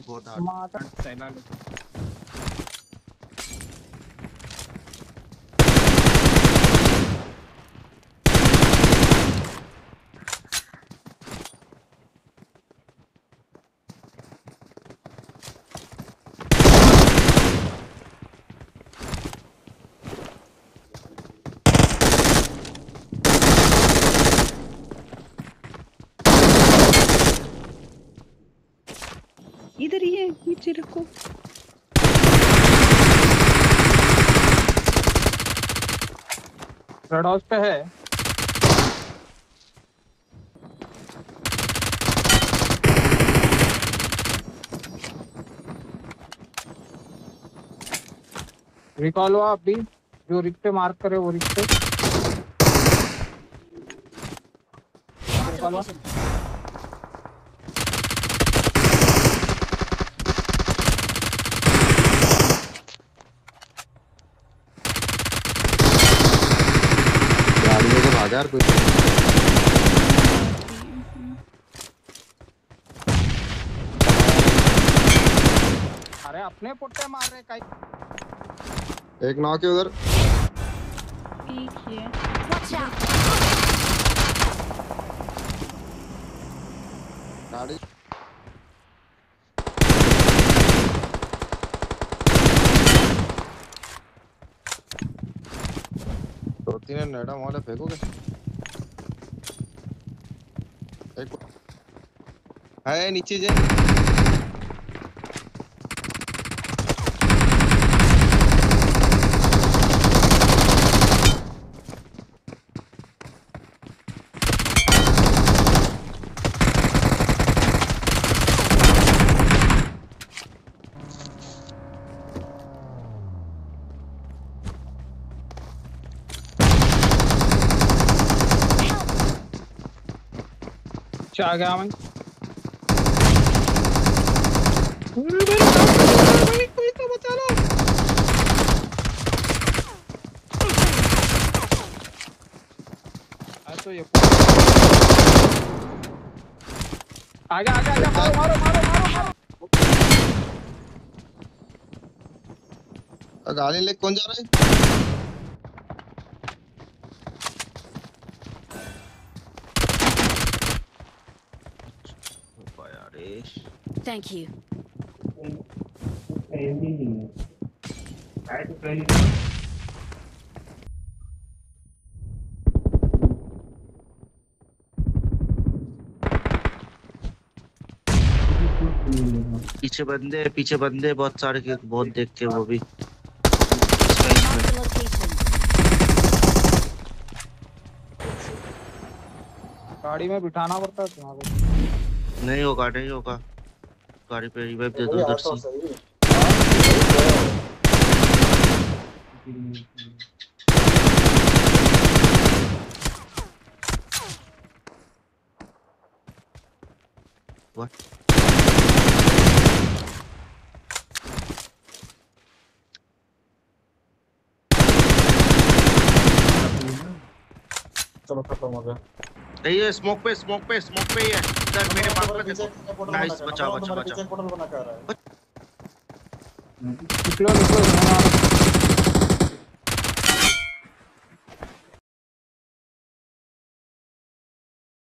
बहुत हार्ड माता इधर ही है नीचे रखो। रेड हाउस पे है। रिकॉल हुआ अभी जो रिक पे मार्क करे वो रिक पे। रिकॉल हुआ भागा यार कोई अरे अपने पुट्टे मार रहे कई। एक नॉक है उधर। एक ही। है वॉच आउट गाड़ी। तीन नेडा वाले फेंकोगे? एक है नीचे जे लो तो ये आगे आगे आगे मारो मारो मारो मारो मारो गाड़ी लेके कौन जा रहा है? Thank you. पीछे बंदे पीछे बंदे बहुत सारे के बहुत देख के वो भी. गाड़ी में बिठाना पड़ता है तुम्हारे नहीं होगा नहीं होगा। गाड़ी पे रिवाइव दे दो उधर से What? चलो खत्म हो गया। ये स्मोक पे स्मोक पे स्मोक पे ही है। इधर मेरे पास पे देखो नाइस बचा बचा बचा पोर्टल बना के रहा है। निकलो निकलो।